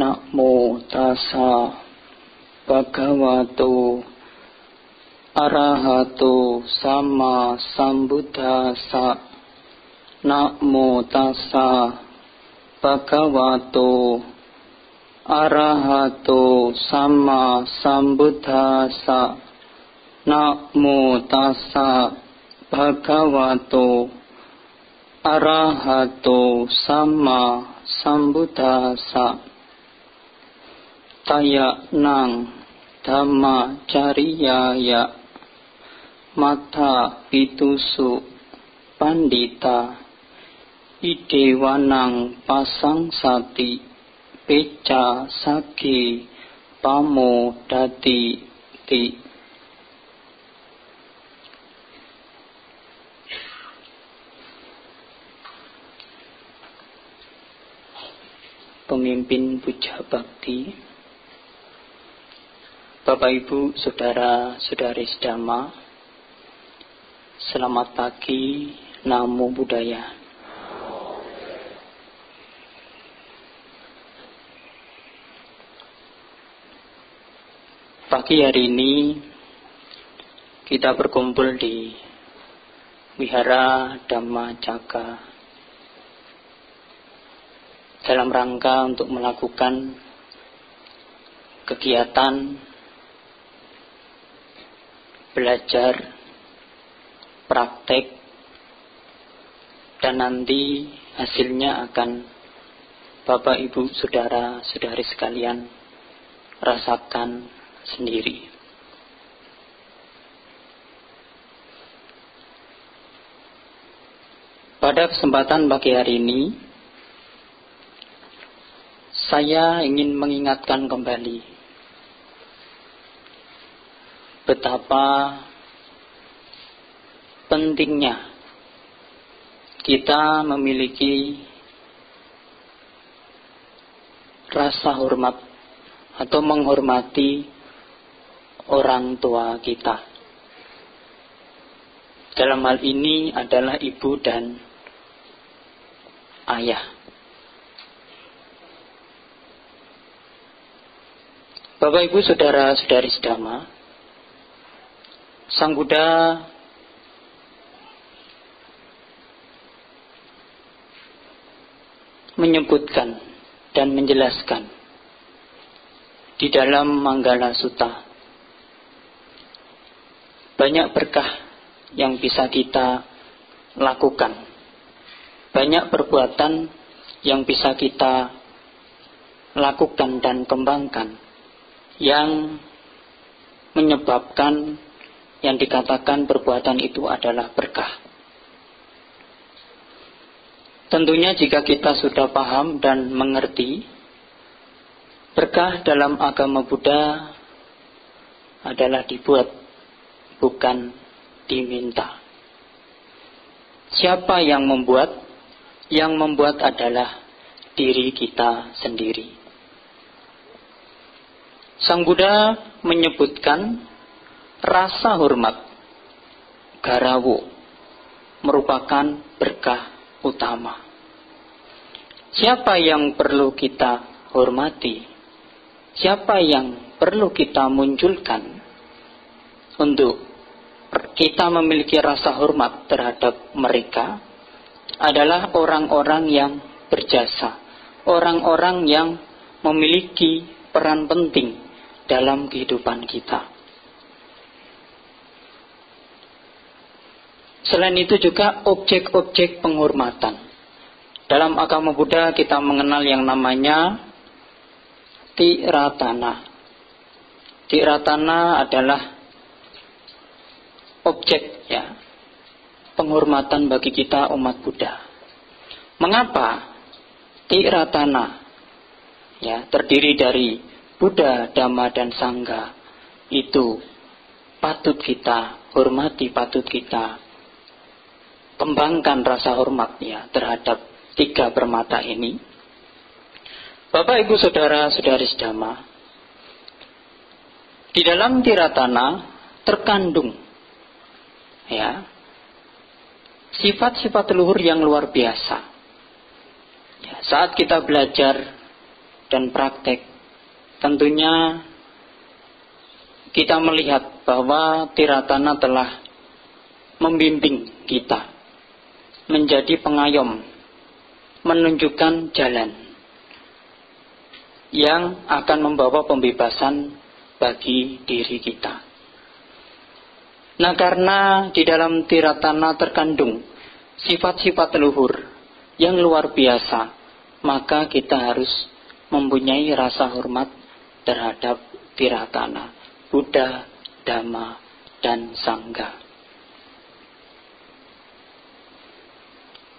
นะโมตัสสะภะคะวะโต อะระหะโต สัมมาสัมพุทธัสสะนะโมตัสสะภะคะวะโต อะระหะโต สัมมาสัมพุทธัสสะนะโมตัสสะภะคะวะโตอะระหะโตสัมมาสัมพุทธัสสะ taya nang dhamma cariyaya mata pitusu pandita. Idewanang pasang sati. Peca sagi pamo dati ti. Pemimpin puja bakti. Bapak Ibu, Saudara, Saudari Sedama, selamat pagi, Namo Buddhaya. Pagi hari ini kita berkumpul di Wihara Dhamma Caka dalam rangka untuk melakukan kegiatan belajar, praktek, dan nanti hasilnya akan Bapak, Ibu, Saudara, Saudari sekalian rasakan sendiri. Pada kesempatan pagi hari ini, saya ingin mengingatkan kembali betapa pentingnya kita memiliki rasa hormat atau menghormati orang tua kita. Dalam hal ini adalah ibu dan ayah. Bapak Ibu Saudara-saudari sedama, Sang Buddha. Menyebutkan dan menjelaskan di dalam Manggala Sutta. Banyak berkah yang bisa kita lakukan. Banyak perbuatan yang bisa kita lakukan dan kembangkan yang menyebabkan yang dikatakan perbuatan itu adalah berkah. Tentunya jika kita sudah paham dan mengerti, berkah dalam agama Buddha adalah dibuat, bukan diminta. Siapa yang membuat? Yang membuat adalah diri kita sendiri. Sang Buddha menyebutkan rasa hormat garawo merupakan berkah utama. Siapa yang perlu kita hormati? Siapa yang perlu kita munculkan untuk kita memiliki rasa hormat terhadap mereka adalah orang-orang yang berjasa, orang-orang yang memiliki peran penting dalam kehidupan kita. Selain itu juga objek-objek penghormatan. Dalam agama Buddha kita mengenal yang namanya tiratana. Tiratana adalah objek ya penghormatan bagi kita umat Buddha. Mengapa tiratana ya terdiri dari Buddha, Dhamma, dan Sangha itu patut kita hormati, patut kita kembangkan rasa hormat ya terhadap tiga permata ini. Bapak, Ibu, Saudara, Saudari Sedama, di dalam tiratana terkandung ya sifat-sifat leluhur yang luar biasa. Ya, saat kita belajar dan praktek, tentunya kita melihat bahwa Tiratana telah membimbing kita menjadi pengayom, menunjukkan jalan yang akan membawa pembebasan bagi diri kita. Nah, karena di dalam Tiratana terkandung sifat-sifat leluhur yang luar biasa, maka kita harus mempunyai rasa hormat terhadap Tiratana, Buddha, Dhamma, dan Sangha.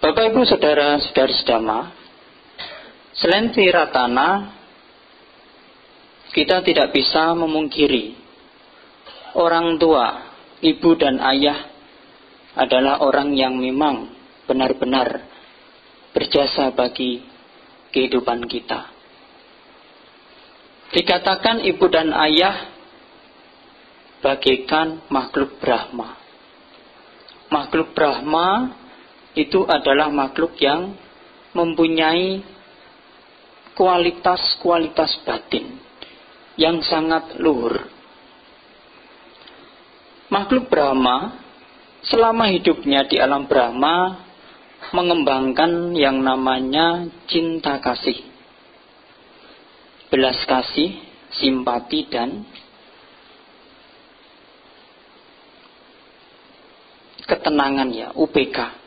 Bapak Ibu Saudara Saudari Sedama, selain Tiratana, kita tidak bisa memungkiri orang tua, ibu dan ayah adalah orang yang memang benar-benar berjasa bagi kehidupan kita. Dikatakan ibu dan ayah bagaikan makhluk Brahma. Makhluk Brahma itu adalah makhluk yang mempunyai kualitas-kualitas batin yang sangat luhur. Makhluk Brahma selama hidupnya di alam Brahma mengembangkan yang namanya cinta kasih, belas kasih, simpati dan ketenangan ya, UPK.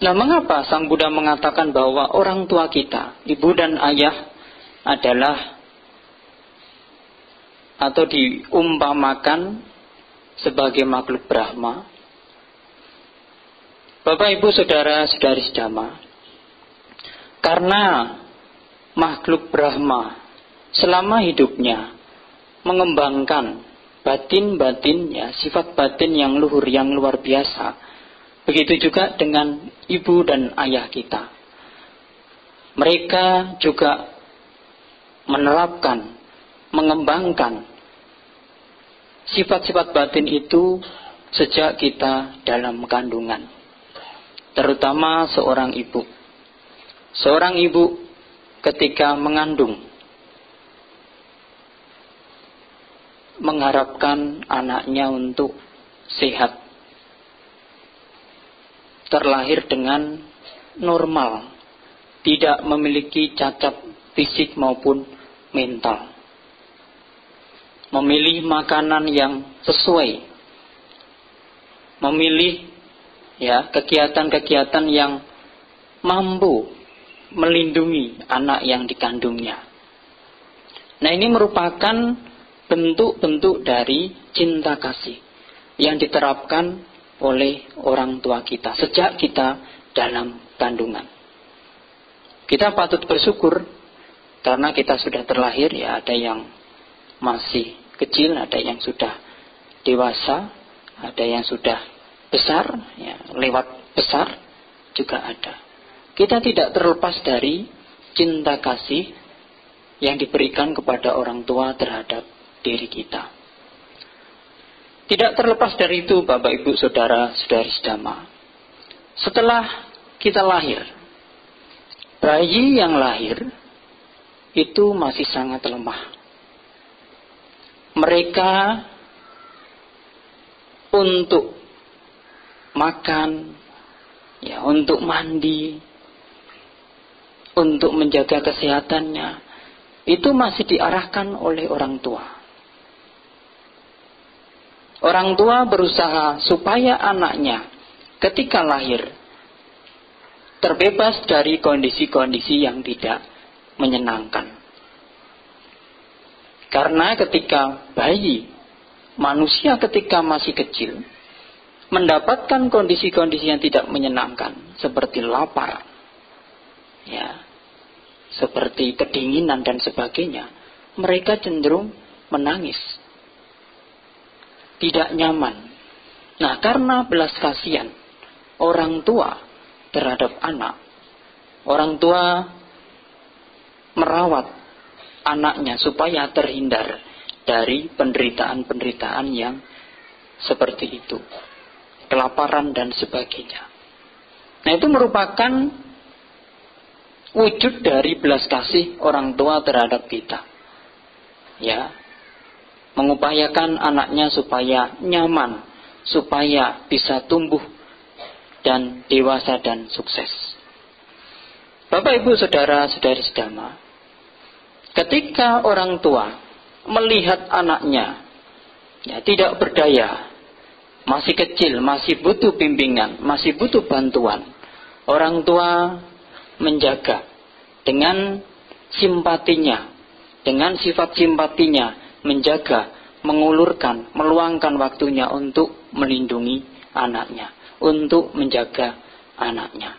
Nah, mengapa Sang Buddha mengatakan bahwa orang tua kita, ibu dan ayah adalah atau diumpamakan sebagai makhluk Brahma? Bapak, Ibu, Saudara, Saudari Sedama, karena makhluk Brahma selama hidupnya mengembangkan batin-batinnya, sifat batin yang luhur, yang luar biasa, Begitu juga dengan ibu dan ayah kita. Mereka juga menerapkan, mengembangkan sifat-sifat batin itu sejak kita dalam kandungan. Terutama seorang ibu. Seorang ibu ketika mengandung mengharapkan anaknya untuk sehat terlahir dengan normal, tidak memiliki cacat fisik maupun mental. Memilih makanan yang sesuai, memilih ya kegiatan-kegiatan yang mampu melindungi anak yang dikandungnya. Nah, ini merupakan bentuk-bentuk dari cinta kasih yang diterapkan oleh orang tua kita sejak kita dalam kandungan. Kita patut bersyukur karena kita sudah terlahir ya ada yang masih kecil, ada yang sudah dewasa, ada yang sudah besar, ya, lewat besar juga ada. Kita tidak terlepas dari cinta kasih yang diberikan kepada orang tua terhadap diri kita. Tidak terlepas dari itu Bapak Ibu Saudara Saudari Sedama. Setelah kita lahir, bayi yang lahir itu masih sangat lemah. Mereka untuk makan, ya untuk mandi, untuk menjaga kesehatannya, itu masih diarahkan oleh orang tua. Orang tua berusaha supaya anaknya ketika lahir terbebas dari kondisi-kondisi yang tidak menyenangkan. Karena ketika bayi, manusia ketika masih kecil, mendapatkan kondisi-kondisi yang tidak menyenangkan, seperti lapar, ya, seperti kedinginan dan sebagainya, mereka cenderung menangis tidak nyaman. Nah, karena belas kasihan orang tua terhadap anak, orang tua merawat anaknya supaya terhindar dari penderitaan-penderitaan yang seperti itu, kelaparan dan sebagainya. Nah, itu merupakan wujud dari belas kasih orang tua terhadap kita. Ya, mengupayakan anaknya supaya nyaman, supaya bisa tumbuh dan dewasa dan sukses. Bapak Ibu Saudara-saudari sedama, ketika orang tua melihat anaknya ya tidak berdaya, masih kecil, masih butuh bimbingan, masih butuh bantuan, orang tua menjaga dengan simpatinya, dengan sifat simpatinya, menjaga, mengulurkan, meluangkan waktunya untuk melindungi anaknya, untuk menjaga anaknya.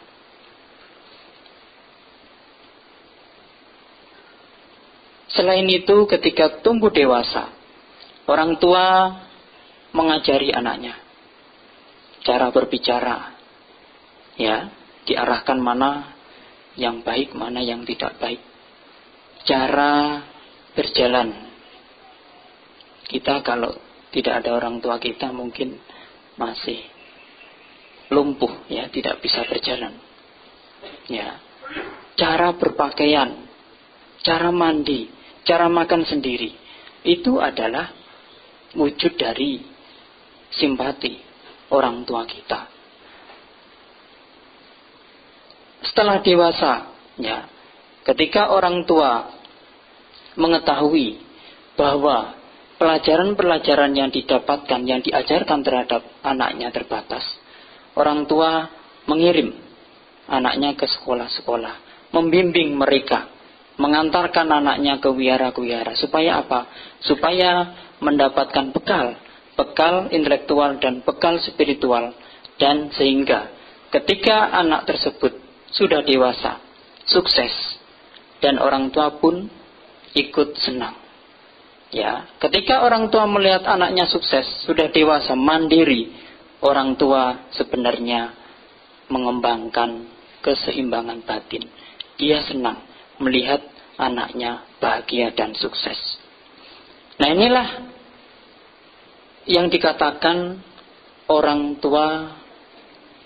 Selain itu, ketika tumbuh dewasa, orang tua mengajari anaknya cara berbicara, ya, diarahkan mana yang baik, mana yang tidak baik. Cara berjalan. Kita kalau tidak ada orang tua kita mungkin masih lumpuh ya, tidak bisa berjalan. Ya. Cara berpakaian, cara mandi, cara makan sendiri itu adalah wujud dari simpati orang tua kita. Setelah dewasa, ya, ketika orang tua mengetahui bahwa pelajaran-pelajaran yang didapatkan, yang diajarkan terhadap anaknya terbatas, orang tua mengirim anaknya ke sekolah-sekolah, membimbing mereka, mengantarkan anaknya ke wiara-wiara. Supaya apa? Supaya mendapatkan bekal, bekal intelektual dan bekal spiritual. Dan sehingga ketika anak tersebut sudah dewasa, sukses, dan orang tua pun ikut senang. Ya, ketika orang tua melihat anaknya sukses, sudah dewasa, mandiri, orang tua sebenarnya mengembangkan keseimbangan batin. Dia senang melihat anaknya bahagia dan sukses. Nah, inilah yang dikatakan orang tua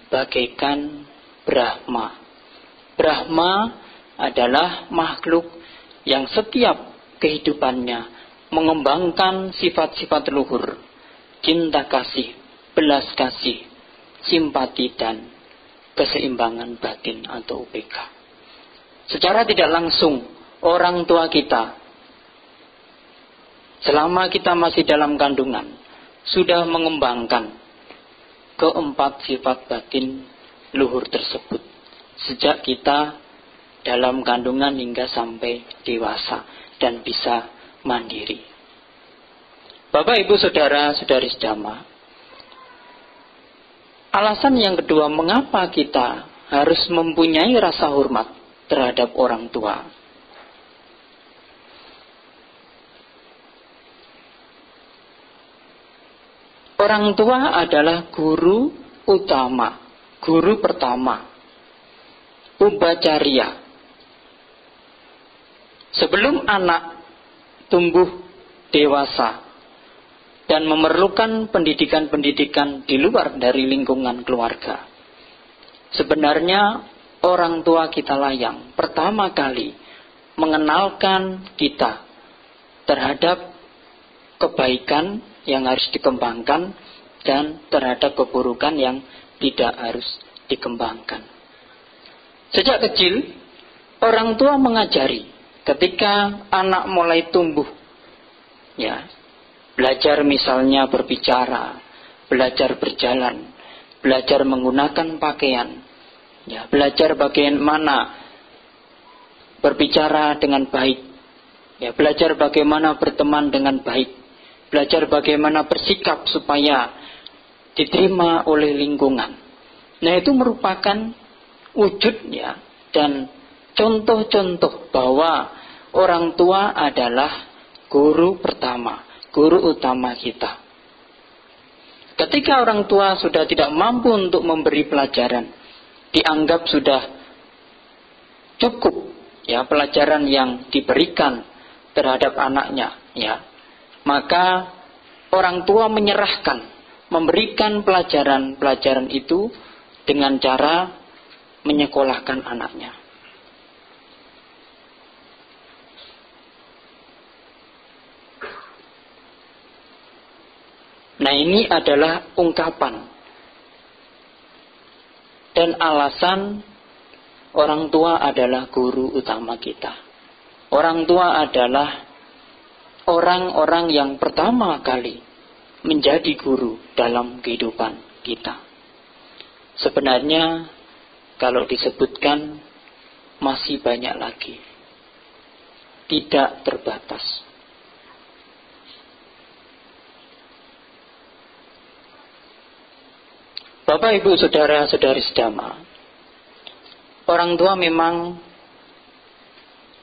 bagaikan Brahma. Brahma adalah makhluk yang setiap kehidupannya mengembangkan sifat-sifat luhur, cinta kasih, belas kasih, simpati dan keseimbangan batin atau UPK. Secara tidak langsung orang tua kita selama kita masih dalam kandungan sudah mengembangkan keempat sifat batin luhur tersebut sejak kita dalam kandungan hingga sampai dewasa dan bisa mandiri. Bapak, Ibu, Saudara, Saudari sedama, alasan yang kedua mengapa kita harus mempunyai rasa hormat terhadap orang tua. Orang tua adalah guru utama, guru pertama ubacaria. Sebelum anak tumbuh dewasa dan memerlukan pendidikan-pendidikan di luar dari lingkungan keluarga. Sebenarnya orang tua kita lah yang pertama kali mengenalkan kita terhadap kebaikan yang harus dikembangkan dan terhadap keburukan yang tidak harus dikembangkan. Sejak kecil, orang tua mengajari ketika anak mulai tumbuh. Ya, belajar misalnya berbicara, belajar berjalan, belajar menggunakan pakaian. Ya, belajar bagaimana berbicara dengan baik. Ya, belajar bagaimana berteman dengan baik. Belajar bagaimana bersikap supaya diterima oleh lingkungan. Nah, itu merupakan wujudnya dan contoh-contoh bahwa orang tua adalah guru pertama, guru utama kita. Ketika orang tua sudah tidak mampu untuk memberi pelajaran, dianggap sudah cukup ya pelajaran yang diberikan terhadap anaknya ya. Maka orang tua menyerahkan memberikan pelajaran-pelajaran itu dengan cara menyekolahkan anaknya. Nah ini adalah ungkapan dan alasan orang tua adalah guru utama kita. Orang tua adalah orang-orang yang pertama kali menjadi guru dalam kehidupan kita. Sebenarnya kalau disebutkan masih banyak lagi. Tidak terbatas. Bapak, Ibu, Saudara, Saudari sedama, orang tua memang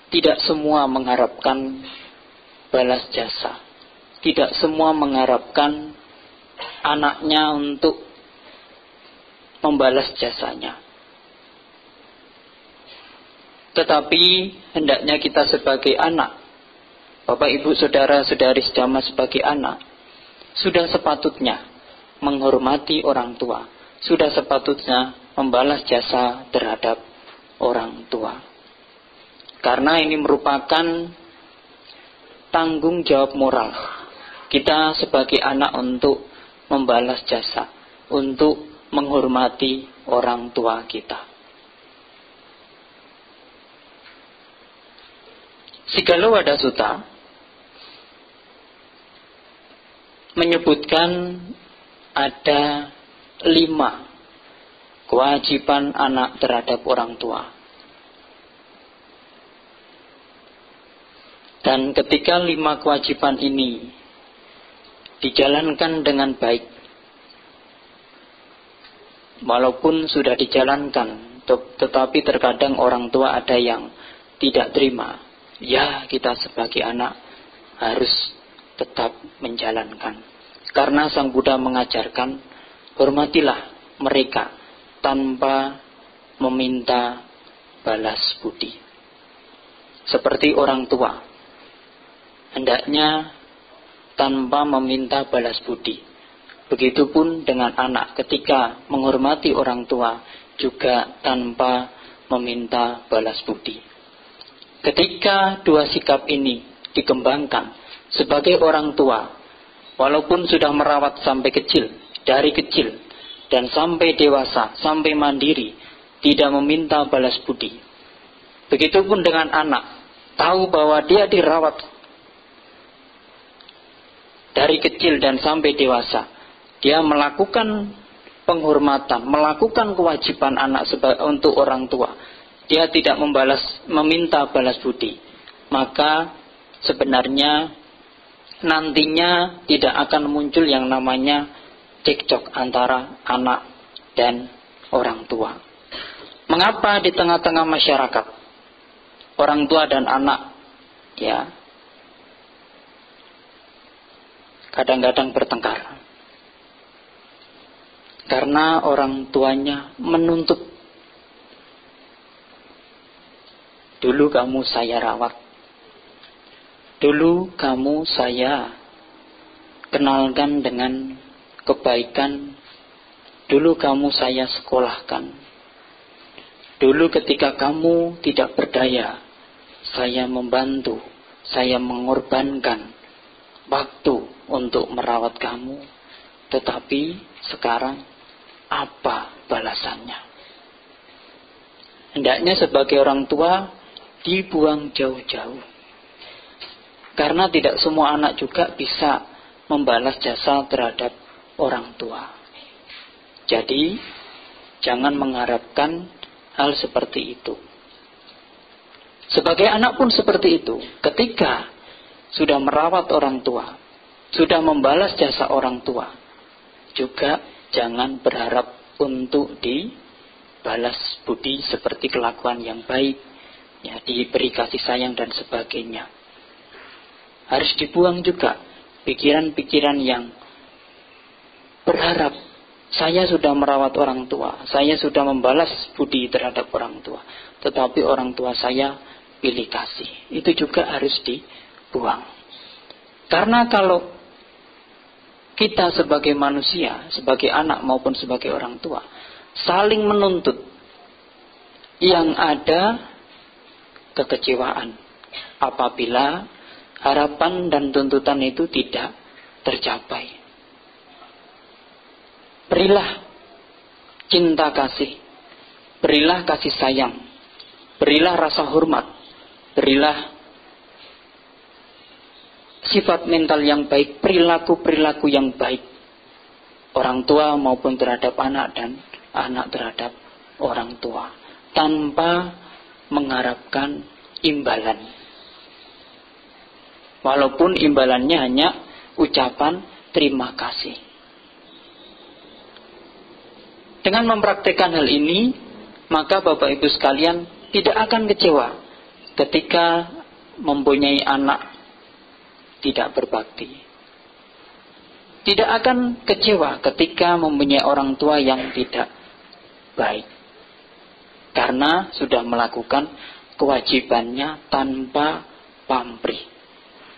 tidak semua mengharapkan balas jasa. Tidak semua mengharapkan anaknya untuk membalas jasanya. Tetapi hendaknya kita sebagai anak, Bapak Ibu Saudara Saudari sejama sebagai anak, sudah sepatutnya menghormati orang tua, sudah sepatutnya membalas jasa terhadap orang tua. Karena ini merupakan tanggung jawab moral kita sebagai anak untuk membalas jasa, untuk menghormati orang tua kita. Sigalo Suta menyebutkan ada lima kewajiban anak terhadap orang tua. Dan ketika lima kewajiban ini dijalankan dengan baik, walaupun sudah dijalankan, tetapi terkadang orang tua ada yang tidak terima ya kita sebagai anak harus tetap menjalankan. Karena Sang Buddha mengajarkan, hormatilah mereka tanpa meminta balas budi. Seperti orang tua, hendaknya tanpa meminta balas budi. Begitupun dengan anak ketika menghormati orang tua juga tanpa meminta balas budi. Ketika dua sikap ini dikembangkan sebagai orang tua, walaupun sudah merawat sampai kecil, dari kecil, dan sampai dewasa, sampai mandiri, tidak meminta balas budi. Begitupun dengan anak, tahu bahwa dia dirawat dari kecil dan sampai dewasa. Dia melakukan penghormatan, melakukan kewajiban anak untuk orang tua dia tidak membalas meminta balas budi maka sebenarnya nantinya tidak akan muncul yang namanya cekcok antara anak dan orang tua mengapa di tengah-tengah masyarakat orang tua dan anak ya kadang-kadang bertengkar karena orang tuanya menuntut Dulu kamu saya rawat. Dulu kamu saya kenalkan dengan kebaikan. Dulu kamu saya sekolahkan. Dulu ketika kamu tidak berdaya, saya membantu, saya mengorbankan waktu untuk merawat kamu. Tetapi sekarang apa balasannya? Hendaknya sebagai orang tua dibuang jauh-jauh. Karena tidak semua anak juga bisa membalas jasa terhadap orang tua. Jadi, jangan mengharapkan hal seperti itu. Sebagai anak pun seperti itu. Ketika sudah merawat orang tua, sudah membalas jasa orang tua, juga jangan berharap untuk dibalas budi seperti kelakuan yang baik ya diberi kasih sayang dan sebagainya. Harus dibuang juga pikiran-pikiran yang berharap saya sudah merawat orang tua, saya sudah membalas budi terhadap orang tua, tetapi orang tua saya pilih kasih. Itu juga harus dibuang. Karena kalau kita sebagai manusia, sebagai anak maupun sebagai orang tua, saling menuntut yang ada kekecewaan apabila harapan dan tuntutan itu tidak tercapai. Berilah cinta kasih, berilah kasih sayang, berilah rasa hormat, berilah sifat mental yang baik, perilaku-perilaku yang baik. Orang tua maupun terhadap anak dan anak terhadap orang tua. Tanpa mengharapkan imbalan. Walaupun imbalannya hanya ucapan terima kasih. Dengan mempraktekkan hal ini, maka Bapak Ibu sekalian tidak akan kecewa ketika mempunyai anak tidak berbakti. Tidak akan kecewa ketika mempunyai orang tua yang tidak baik. Karena sudah melakukan kewajibannya tanpa pamrih.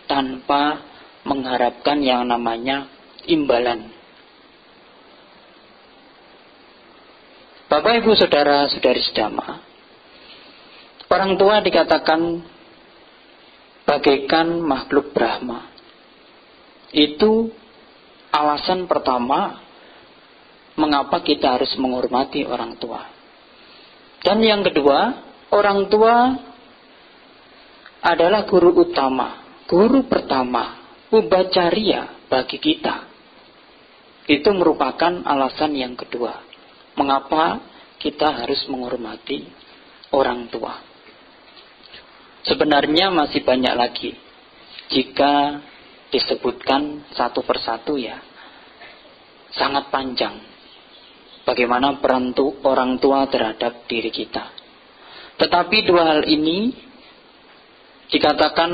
Tanpa mengharapkan yang namanya imbalan. Bapak Ibu Saudara Saudari Sedama, orang tua dikatakan bagaikan makhluk Brahma. Itu alasan pertama mengapa kita harus menghormati orang tua. Dan yang kedua, orang tua adalah guru utama, guru pertama, ubacaria bagi kita. Itu merupakan alasan yang kedua. Mengapa kita harus menghormati orang tua. Sebenarnya masih banyak lagi. Jika disebutkan satu persatu ya, sangat panjang. Bagaimana peran orang tua terhadap diri kita. Tetapi dua hal ini dikatakan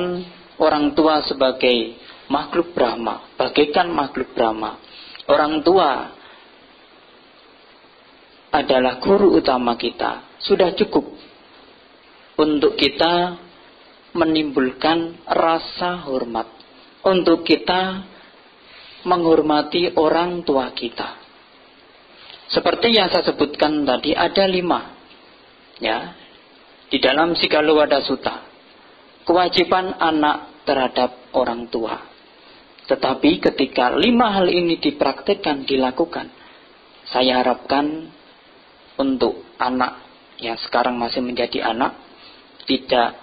orang tua sebagai makhluk Brahma, bagaikan makhluk Brahma. Orang tua adalah guru utama kita. Sudah cukup untuk kita menimbulkan rasa hormat untuk kita menghormati orang tua kita. Seperti yang saya sebutkan tadi ada lima, ya, di dalam Sigaluwada Sutta. Kewajiban anak terhadap orang tua. Tetapi ketika lima hal ini dipraktikkan, dilakukan, saya harapkan untuk anak yang sekarang masih menjadi anak tidak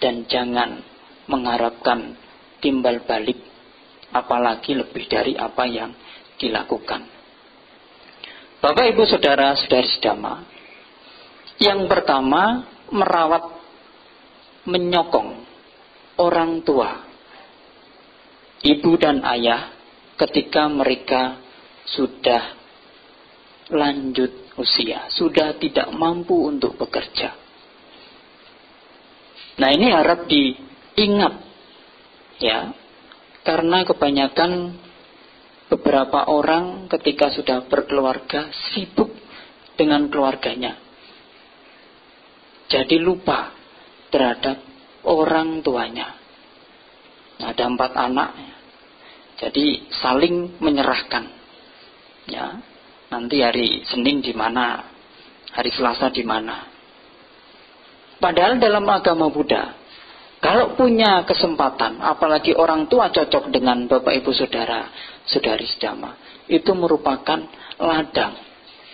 dan jangan mengharapkan timbal balik apalagi lebih dari apa yang dilakukan. Bapak Ibu Saudara Saudari Sedama, yang pertama merawat menyokong orang tua, ibu dan ayah ketika mereka sudah lanjut usia, sudah tidak mampu untuk bekerja. Nah ini harap diingat ya karena kebanyakan beberapa orang ketika sudah berkeluarga sibuk dengan keluarganya. Jadi lupa terhadap orang tuanya. Nah, ada empat anak, jadi saling menyerahkan. Ya, nanti hari Senin di mana, hari Selasa di mana. Padahal dalam agama Buddha, kalau punya kesempatan, apalagi orang tua cocok dengan Bapak Ibu Saudara, Saudari Sedama, itu merupakan ladang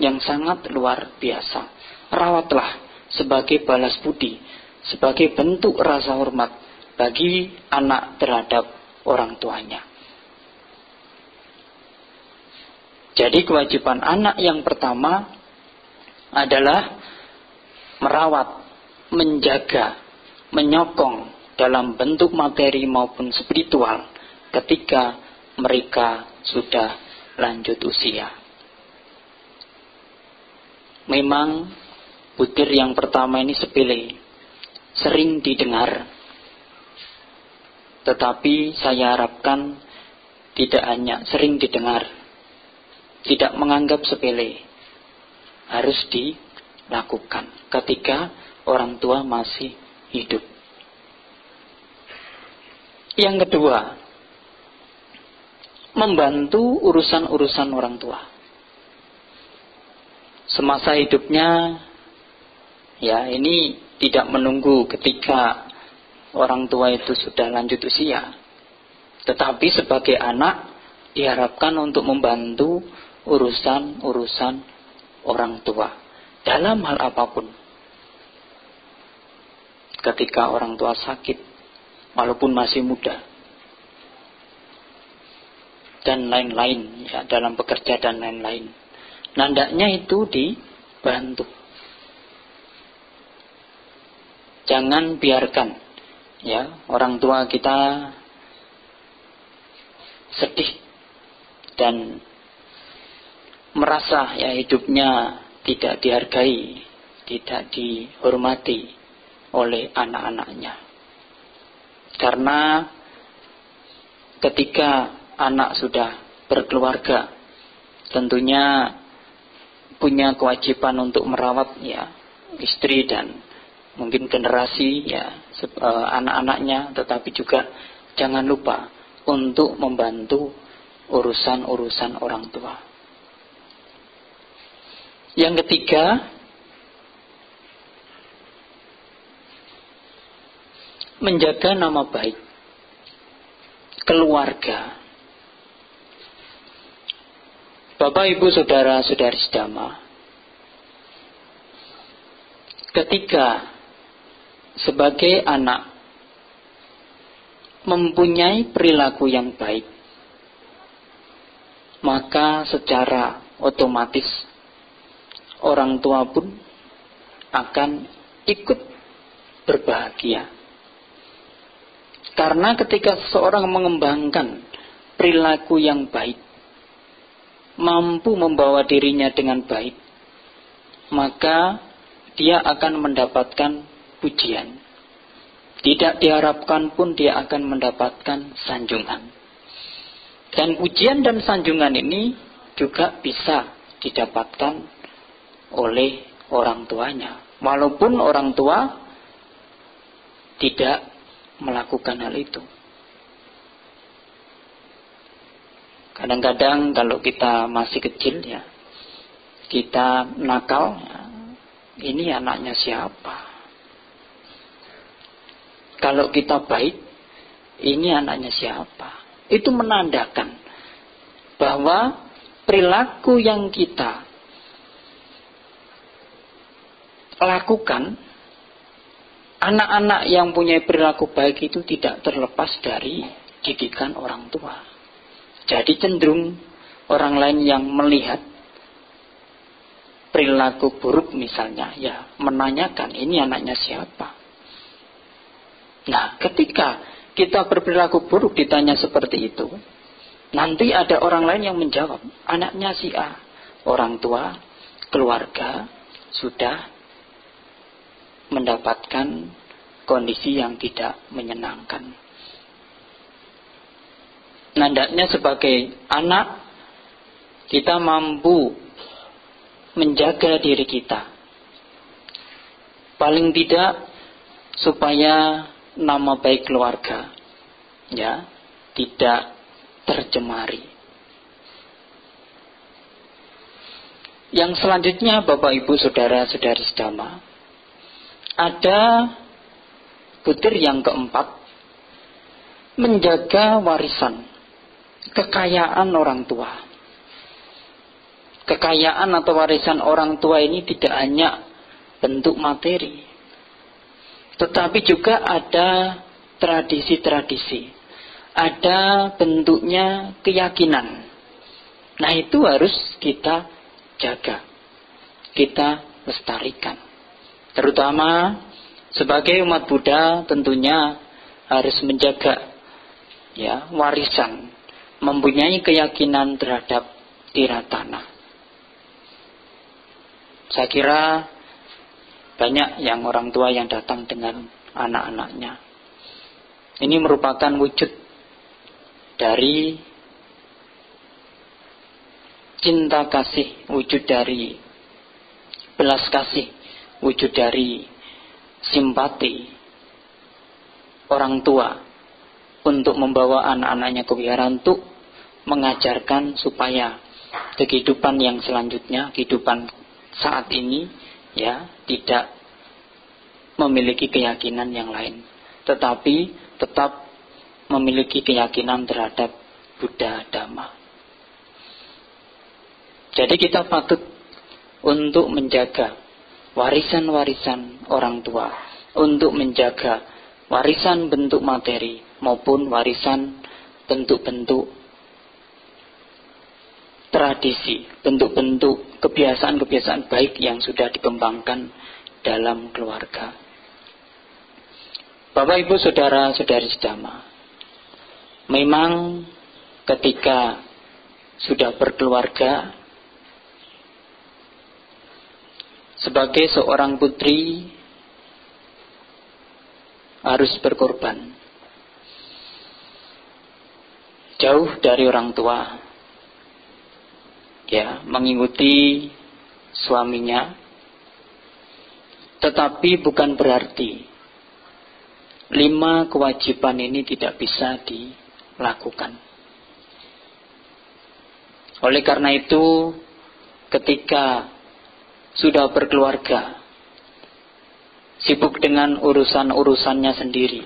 yang sangat luar biasa. Rawatlah sebagai balas budi, sebagai bentuk rasa hormat bagi anak terhadap orang tuanya. Jadi kewajiban anak yang pertama adalah merawat menjaga, menyokong dalam bentuk materi maupun spiritual ketika mereka sudah lanjut usia. Memang butir yang pertama ini sepele, sering didengar. Tetapi saya harapkan tidak hanya sering didengar, tidak menganggap sepele, harus dilakukan ketika orang tua masih hidup. Yang kedua, membantu urusan-urusan orang tua. Semasa hidupnya, ya ini tidak menunggu ketika orang tua itu sudah lanjut usia. Tetapi sebagai anak diharapkan untuk membantu urusan-urusan orang tua dalam hal apa pun. Ketika orang tua sakit, walaupun masih muda, dan lain-lain ya dalam bekerja dan lain-lain. Nandaknya itu dibantu. Jangan biarkan ya orang tua kita sedih dan merasa ya hidupnya tidak dihargai, tidak dihormati oleh anak-anaknya. Karena ketika anak sudah berkeluarga, tentunya punya kewajiban untuk merawat ya istri dan mungkin generasi ya eh, anak-anaknya, tetapi juga jangan lupa untuk membantu urusan-urusan orang tua. Yang ketiga, menjaga nama baik keluarga. Bapak, Ibu, Saudara, Saudari sedama, ketika sebagai anak mempunyai perilaku yang baik, maka secara otomatis orang tua pun akan ikut berbahagia. Karena ketika seseorang mengembangkan perilaku yang baik, mampu membawa dirinya dengan baik, maka dia akan mendapatkan pujian. Tidak diharapkan pun dia akan mendapatkan sanjungan. Dan pujian dan sanjungan ini juga bisa didapatkan oleh orang tuanya. Walaupun orang tua tidak melakukan hal itu. Kadang-kadang kalau kita masih kecil ya, kita nakal, ini anaknya siapa? Kalau kita baik, ini anaknya siapa? Itu menandakan bahwa perilaku yang kita lakukan anak-anak yang punya perilaku baik itu tidak terlepas dari didikan orang tua. Jadi cenderung orang lain yang melihat perilaku buruk misalnya, ya menanyakan ini anaknya siapa. Nah, ketika kita berperilaku buruk ditanya seperti itu, nanti ada orang lain yang menjawab, anaknya si A. Orang tua, keluarga, sudah mendapatkan kondisi yang tidak menyenangkan. Nandaknya sebagai anak, kita mampu menjaga diri kita. Paling tidak supaya nama baik keluarga ya tidak tercemari. Yang selanjutnya Bapak Ibu Saudara-saudari sedama ada butir yang keempat, menjaga warisan, kekayaan orang tua. Kekayaan atau warisan orang tua ini tidak hanya bentuk materi, tetapi juga ada tradisi-tradisi, ada bentuknya keyakinan. Nah, itu harus kita jaga, kita lestarikan. Terutama sebagai umat Buddha tentunya harus menjaga ya warisan, mempunyai keyakinan terhadap tiratana. Saya kira banyak yang orang tua yang datang dengan anak-anaknya. Ini merupakan wujud dari cinta kasih, wujud dari belas kasih wujud dari simpati orang tua untuk membawa anak-anaknya ke wihara untuk mengajarkan supaya kehidupan yang selanjutnya, kehidupan saat ini ya tidak memiliki keyakinan yang lain, tetapi tetap memiliki keyakinan terhadap Buddha Dhamma. Jadi kita patut untuk menjaga warisan-warisan orang tua, untuk menjaga warisan bentuk materi maupun warisan bentuk-bentuk tradisi, bentuk-bentuk kebiasaan-kebiasaan baik yang sudah dikembangkan dalam keluarga. Bapak Ibu Saudara Saudari Sedama, memang ketika sudah berkeluarga sebagai seorang putri harus berkorban. Jauh dari orang tua. Ya mengikuti suaminya. Tetapi bukan berarti lima kewajiban ini tidak bisa dilakukan. Oleh karena itu ketika sudah berkeluarga sibuk dengan urusan-urusannya sendiri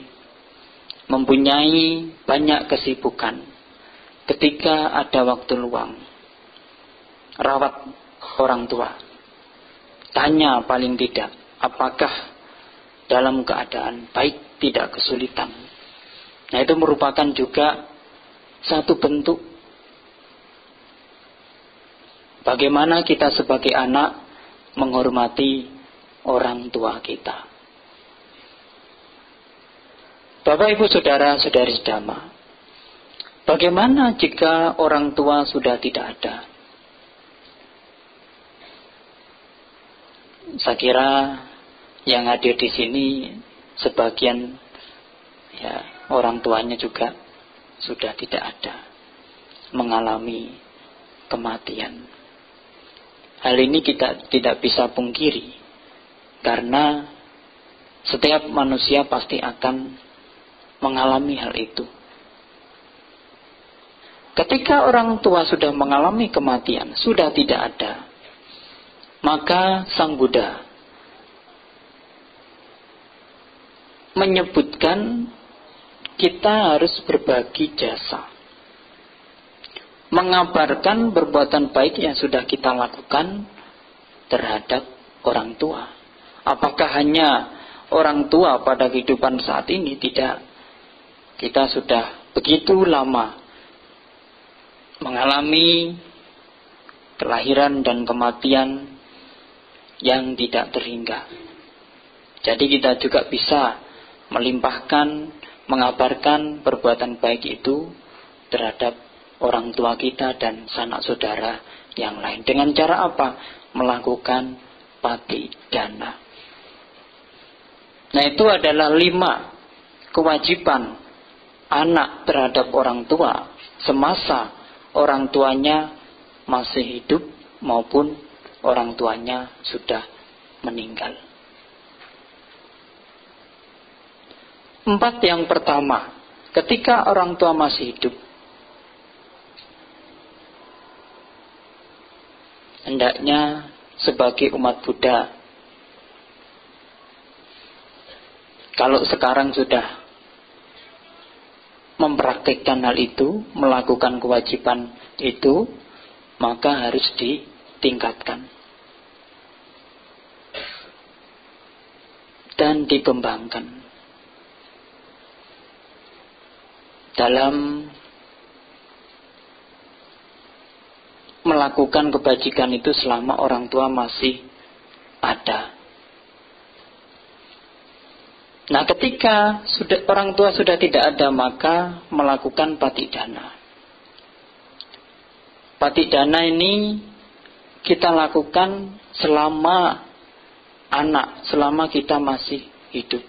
mempunyai banyak kesibukan ketika ada waktu luang rawat orang tua. Tanya paling tidak, apakah dalam keadaan baik tidak kesulitan. Nah itu merupakan juga satu bentuk bagaimana kita sebagai anak menghormati orang tua kita. Bapak Ibu Saudara Saudari Sedama, bagaimana jika orang tua sudah tidak ada? saya kira yang hadir di sini sebagian ya orang tuanya juga sudah tidak ada mengalami kematian. Hal ini kita tidak bisa pungkiri karena setiap manusia pasti akan mengalami hal itu. Ketika orang tua sudah mengalami kematian, sudah tidak ada maka Sang Buddha menyebutkan kita harus berbagi jasa. Mengabarkan perbuatan baik yang sudah kita lakukan terhadap orang tua. Apakah hanya orang tua pada kehidupan saat ini? Tidak. Kita sudah begitu lama mengalami kelahiran dan kematian yang tidak terhingga. Jadi kita juga bisa melimpahkan, mengabarkan perbuatan baik itu terhadap orang tua kita dan sanak saudara yang lain. Dengan cara apa? Melakukan pati dana. Nah itu adalah lima kewajiban anak terhadap orang tua semasa orang tuanya masih hidup maupun orang tuanya sudah meninggal. Empat yang pertama, ketika orang tua masih hidup, hendaknya sebagai umat Buddha, kalau sekarang sudah mempraktikkan hal itu, melakukan kewajiban itu, maka harus di tingkatkan dan dikembangkan. Dalam melakukan kebajikan itu selama orang tua masih ada. Nah, ketika sudah orang tua sudah tidak ada, maka melakukan patik dana. Patik dana ini kita lakukan selama anak, selama kita masih hidup.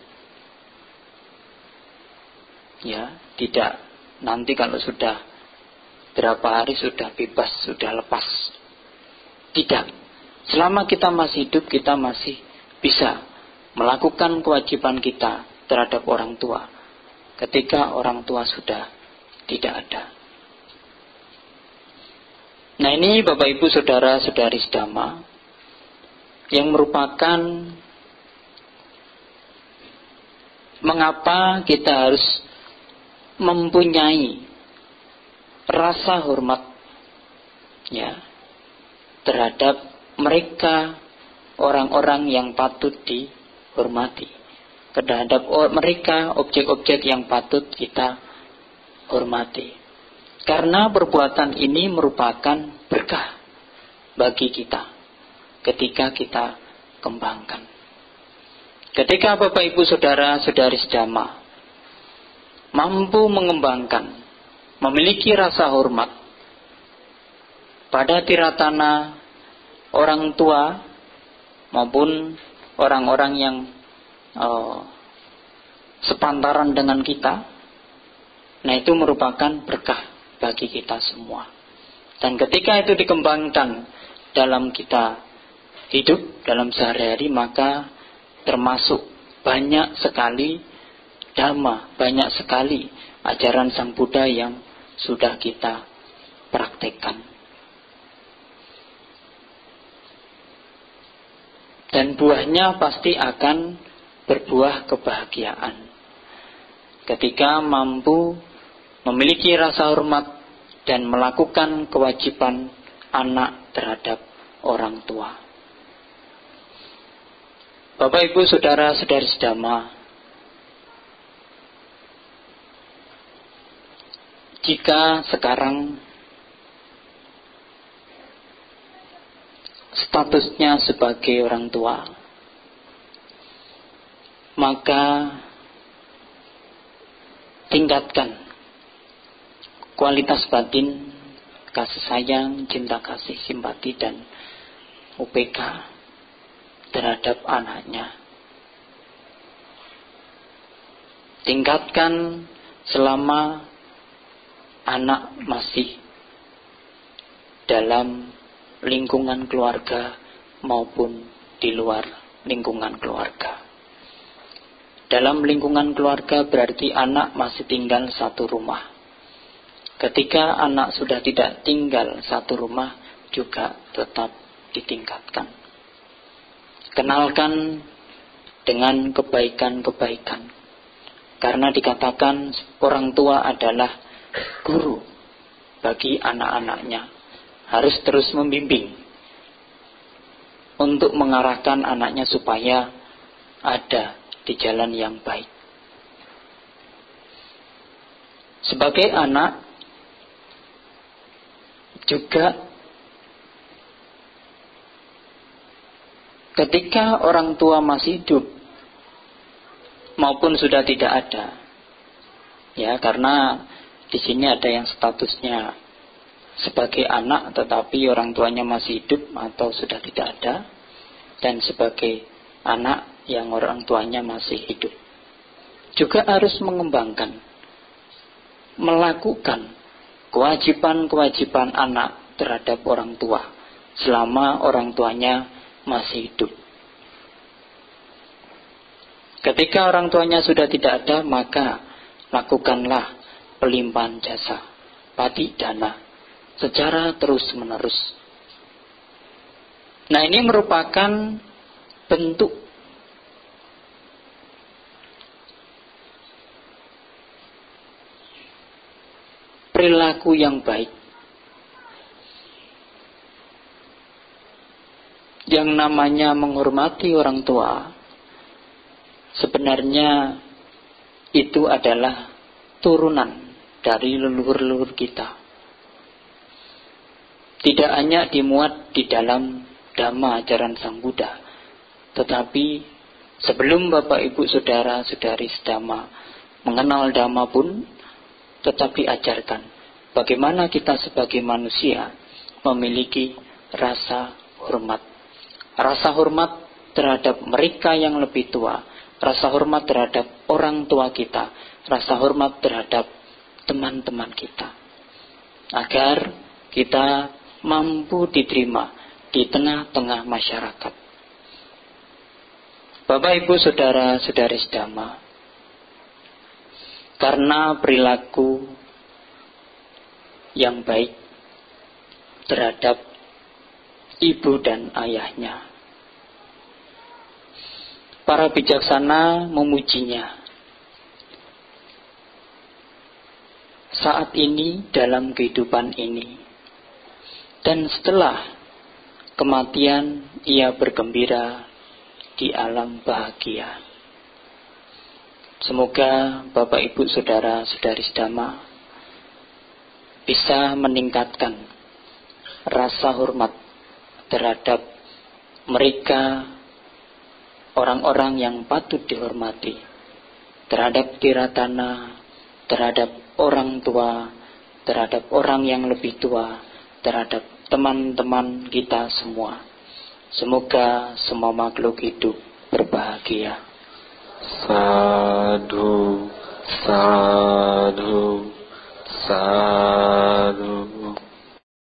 Ya, tidak nanti kalau sudah berapa hari sudah bebas, sudah lepas. Tidak. Selama kita masih hidup, kita masih bisa melakukan kewajiban kita terhadap orang tua ketika orang tua sudah tidak ada. Nah ini Bapak Ibu Saudara Saudari Sedama yang merupakan mengapa kita harus mempunyai rasa hormat ya terhadap mereka orang-orang yang patut dihormati. Terhadap mereka objek-objek yang patut kita hormati. Karena perbuatan ini merupakan berkah bagi kita ketika kita kembangkan. Ketika Bapak Ibu Saudara Saudari sedama mampu mengembangkan, memiliki rasa hormat pada tiratana orang tua maupun orang-orang yang uh, sepantaran dengan kita, nah itu merupakan berkah bagi kita semua. Dan ketika itu dikembangkan dalam kita hidup dalam sehari-hari, maka termasuk banyak sekali dhamma, banyak sekali ajaran Sang Buddha yang sudah kita praktekkan. Dan buahnya pasti akan berbuah kebahagiaan. Ketika mampu memiliki rasa hormat dan melakukan kewajiban anak terhadap orang tua. Bapak Ibu Saudara Saudari Sedama, jika sekarang statusnya sebagai orang tua, maka tingkatkan kualitas batin, kasih sayang, cinta kasih, simpati, dan UPK terhadap anaknya. Tingkatkan selama anak masih dalam lingkungan keluarga maupun di luar lingkungan keluarga. Dalam lingkungan keluarga berarti anak masih tinggal satu rumah. Ketika anak sudah tidak tinggal satu rumah juga tetap ditingkatkan. Kenalkan dengan kebaikan-kebaikan. Karena dikatakan orang tua adalah guru bagi anak-anaknya harus terus membimbing untuk mengarahkan anaknya supaya ada di jalan yang baik. Sebagai anak juga ketika orang tua masih hidup maupun sudah tidak ada ya karena di sini ada yang statusnya sebagai anak tetapi orang tuanya masih hidup atau sudah tidak ada dan sebagai anak yang orang tuanya masih hidup. Juga harus mengembangkan melakukan kewajiban-kewajiban anak terhadap orang tua selama orang tuanya masih hidup. Ketika orang tuanya sudah tidak ada maka lakukanlah pelimpahan jasa, pati dana, secara terus-menerus. Nah ini merupakan bentuk perilaku yang baik. Yang namanya menghormati orang tua, sebenarnya itu adalah turunan dari leluhur-leluhur kita. Tidak hanya dimuat di dalam dhamma ajaran Sang Buddha, tetapi sebelum Bapak Ibu Saudara Saudari sedama mengenal dhamma pun, tetapi ajarkan bagaimana kita sebagai manusia memiliki rasa hormat. Rasa hormat terhadap mereka yang lebih tua, rasa hormat terhadap orang tua kita, rasa hormat terhadap teman-teman kita. Agar kita mampu diterima di tengah-tengah masyarakat. Bapak Ibu Saudara Saudari Sedama, karena perilaku yang baik terhadap ibu dan ayahnya. Para bijaksana memujinya saat ini dalam kehidupan ini. Dan setelah kematian ia bergembira di alam bahagia. Semoga Bapak Ibu Saudara Saudari Sedama bisa meningkatkan rasa hormat terhadap mereka orang-orang yang patut dihormati terhadap tiratana, terhadap orang tua, terhadap orang yang lebih tua, terhadap teman-teman kita semua. Semoga semua makhluk hidup berbahagia. Sadhu, sadhu, sadhu.